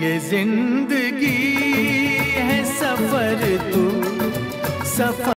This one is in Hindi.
ज़िंदगी है सफ़र तू सफ़र